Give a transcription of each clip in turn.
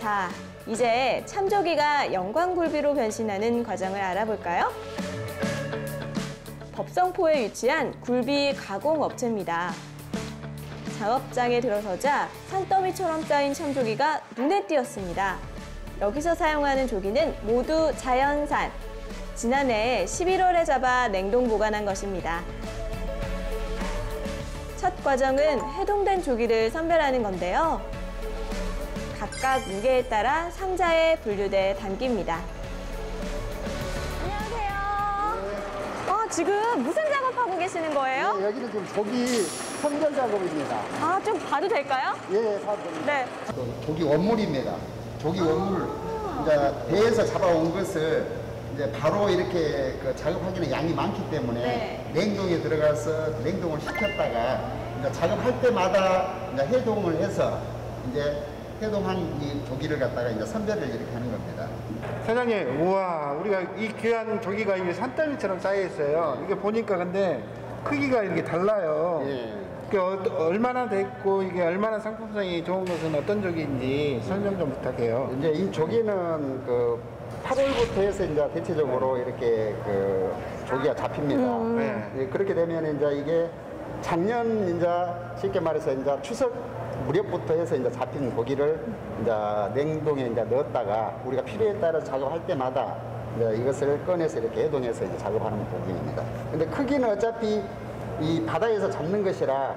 자, 이제 참조기가 영광굴비로 변신하는 과정을 알아볼까요? 법성포에 위치한 굴비 가공업체입니다. 작업장에 들어서자 산더미처럼 쌓인 참조기가 눈에 띄었습니다. 여기서 사용하는 조기는 모두 자연산. 지난해 11월에 잡아 냉동 보관한 것입니다. 첫 과정은 해동된 조기를 선별하는 건데요. 각각 무게에 따라 상자에 분류돼 담깁니다. 안녕하세요. 아, 지금 무슨 작업하고 계시는 거예요? 네, 여기는 지금 조기 선별 작업입니다. 아, 좀 봐도 될까요? 예, 사도 됩니다. 네. 그 조기 원물입니다. 조기 원물. 이제 배에서 잡아온 것을 이제 바로 이렇게 그 작업하기는 양이 많기 때문에 네. 냉동에 들어가서 냉동을 시켰다가 이제 작업할 때마다 해동을 해서 이제 해동한 이 조기를 갖다가 이제 선별을 이렇게 하는 겁니다. 사장님, 우와, 우리가 이 귀한 조기가 이게 산더미처럼 쌓여 있어요. 이게 보니까 근데 크기가 이렇게 달라요. 예. 이게 어, 얼마나 됐고 이게 얼마나 상품성이 좋은 것은 어떤 조기인지 설명 좀 부탁해요. 이제 이 조기는 그 8월부터 해서 이제 대체적으로 이렇게 그 조기가 잡힙니다. 네. 예, 그렇게 되면 이제 이게 작년 이제 쉽게 말해서 이제 추석 무렵부터 해서 이제 잡힌 고기를 이제 냉동에 이제 넣었다가 우리가 필요에 따라 작업할 때마다 이제 이것을 꺼내서 이렇게 해동해서 이제 작업하는 부분입니다. 근데 크기는 어차피 이 바다에서 잡는 것이라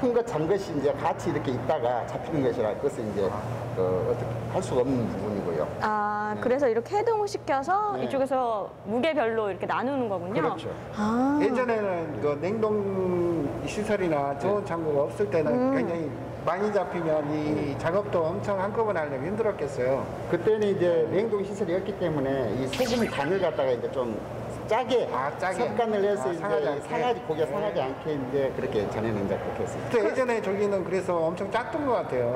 큰 것, 작은 것이 이제 같이 이렇게 있다가 잡히는 것이라 그것은 이제 그 어떻게 할 수가 없는 부분이고요. 아, 그래서 이렇게 해동을 시켜서 네. 이쪽에서 무게별로 이렇게 나누는 거군요. 그렇죠. 아, 예전에는 그 냉동 시설이나 좋은 창고가 없을 때는 굉장히 많이 잡히면 이 작업도 엄청 한꺼번에 하려면 힘들었겠어요. 그때는 이제 냉동 시설이 없기 때문에 이 소금 간을 갖다가 이제 좀 짜게, 아, 짜게. 섭간을 해서 아, 이제 상하지 않게. 상하지 고기가 네. 상하지 않게 이제 그렇게 전에는 이제 그렇게 했습니다. 또 예전에 조기는 그래서 엄청 작던 것 같아요.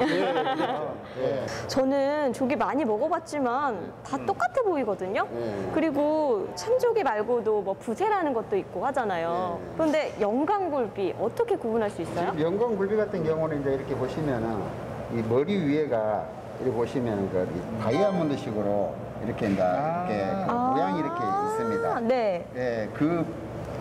예. 저는 조기 많이 먹어봤지만 다 똑같아 보이거든요. 네. 그리고 참조기 말고도 뭐 부세라는 것도 있고 하잖아요. 네. 그런데 영광굴비 어떻게 구분할 수 있어요? 지금 영광 굴비 같은 경우는 이제 이렇게 보시면은 이 머리 위에가 이렇게 보시면은 그이 다이아몬드식으로 이렇게 이제 이렇게 그 모양이 이렇게 있습니다. 네. 예, 그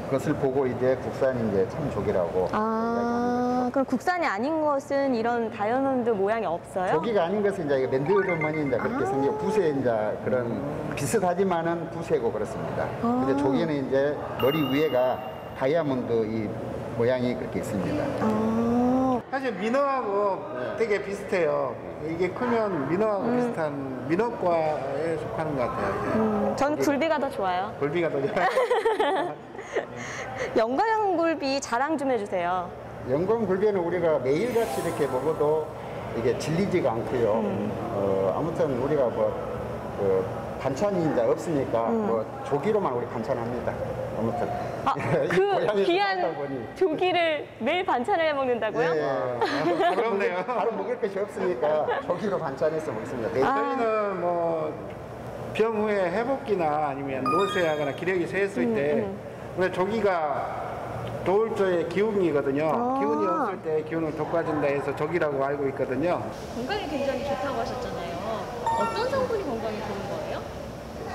것을 보고 이제 국산 이제 참조기라고 아, 그럼 국산이 아닌 것은 이런 다이아몬드 모양이 없어요? 조기가 아닌 것은 이제 맨들머니 이제 그렇게 아. 생겨 부세 이제 그런 비슷하지만은 부세고 그렇습니다. 아. 근데 조기는 이제 머리 위에가 다이아몬드 이 모양이 그렇게 있습니다. 아, 사실 민어하고 네. 되게 비슷해요. 이게 크면 민어하고 비슷한 민어과에 속하는 것 같아요. 음, 전 굴비가 더 좋아요. 골비가 더 영광 굴비 자랑 좀 해주세요. 영광 굴비는 우리가 매일같이 이렇게 먹어도 이게 질리지가 않고요. 음. 어, 아무튼 우리가 뭐, 그 반찬이 이제 없으니까 음. 뭐 조기로만 우리 반찬합니다. 아무튼. 아, 이그 귀한. 조기를 매일 반찬을 해 먹는다고요? 예. 부럽네요. 바로 먹을 것이 없으니까 조기로 반찬해서 먹습니다. 아. 저희는 뭐 병 후에 회복기나 아니면 노쇠하거나 기력이 쇠했을 때 음. 우리 조기가 겨울조의 기운이거든요. 아. 기운이 없을 때 기운을 돋궈준다 해서 조기라고 알고 있거든요. 건강에 굉장히 좋다고 하셨잖아요. 어떤 성분이?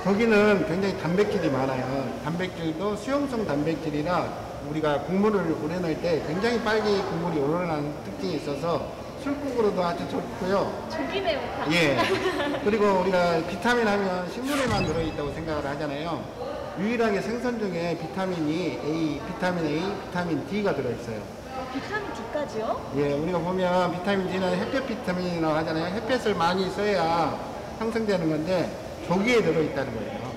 조기는 굉장히 단백질이 많아요. 단백질도 수용성 단백질이라 우리가 국물을 우려낼 때 굉장히 빨리 국물이 우러나는 특징이 있어서 술국으로도 아주 좋고요. 조기 매운탕. 예. 그리고 우리가 비타민 하면 식물에만 들어있다고 생각을 하잖아요. 유일하게 생선 중에 비타민이 A, 비타민 A, 비타민 D가 들어있어요. 비타민 D까지요? 예, 우리가 보면 비타민 D는 햇볕 비타민이라고 하잖아요. 햇볕을 많이 써야 형성되는 건데 조기에 들어있다는 거예요.